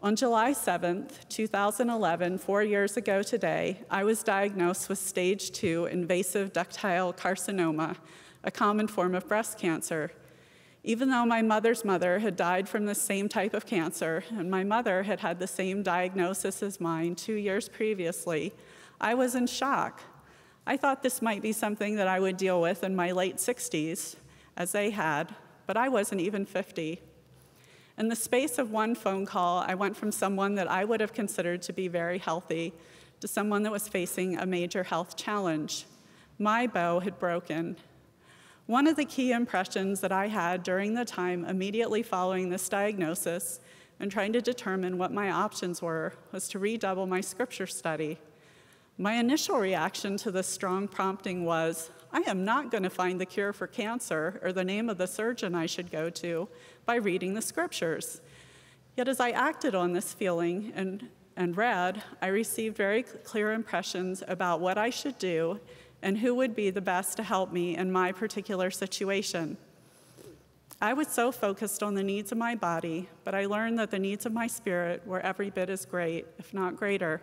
On July 7th, 2011, four years ago today, I was diagnosed with stage two invasive ductal carcinoma, a common form of breast cancer. Even though my mother's mother had died from the same type of cancer, and my mother had had the same diagnosis as mine two years previously, I was in shock. I thought this might be something that I would deal with in my late 60s, as they had, but I wasn't even 50. In the space of one phone call, I went from someone that I would have considered to be very healthy to someone that was facing a major health challenge. My bow had broken. One of the key impressions that I had during the time immediately following this diagnosis and trying to determine what my options were was to redouble my scripture study. My initial reaction to this strong prompting was I am not going to find the cure for cancer or the name of the surgeon I should go to by reading the scriptures. Yet as I acted on this feeling and, and read, I received very clear impressions about what I should do and who would be the best to help me in my particular situation. I was so focused on the needs of my body, but I learned that the needs of my spirit were every bit as great, if not greater.